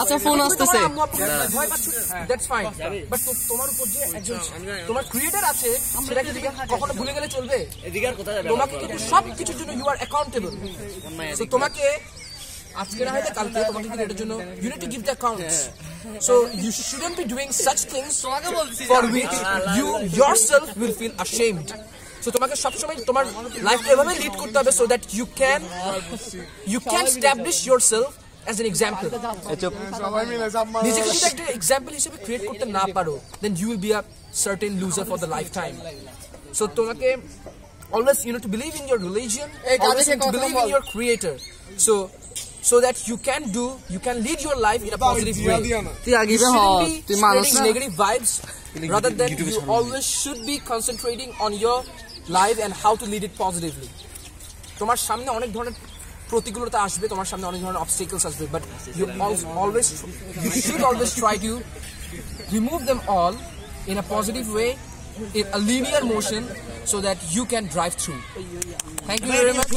আচ্ছা, ফোন আসতেছে। তোমার আম্মু আব্বুকে ভয় পাচ্ছ? That's fine. But তো- তোমার উপর যে একজন তোমার ক্রিয়েটার আছে সেটাকে কখনো ভুলে গেলে চলবে? এদিকে আর কোথায় যাবে? তোমাকে কিন্তু সব কিছুর জন্য ইউ আর অ্যাকাউন্টেবল সো তোমাকে আজকে না হয়তো কালকে তোমাকে কিন্তু এটার জন্য you need to give the accounts so you shouldn't be doing such things for which you yourself will feel ashamed so তোমাকে সবসময় তোমার লাইফটা এভাবে লিড করতে হবে so that you can you can establish yourself as an example নিজেকে যদি একটা এক্সাম্পল হিসেবে ক্রিয়েট করতে না পারো then you will be a certain loser for the life time so তোমাকে always you know to believe in your religion always you know to believe in your creator so so that you can do you can lead your life in a positive way তুই আগে you shouldn't be তুই মানুষ spreading না negative vibes rather than you always should be concentrating on your life and how to lead it positively তোমার সামনে অনেক ধরনের প্রতিকূলতা আসবে তোমার সামনে অনেক ধরনের অবস্টেকলস আসবে but you always you should always try to remove them all in a positive way in a linear motion so that you can drive through thank you very much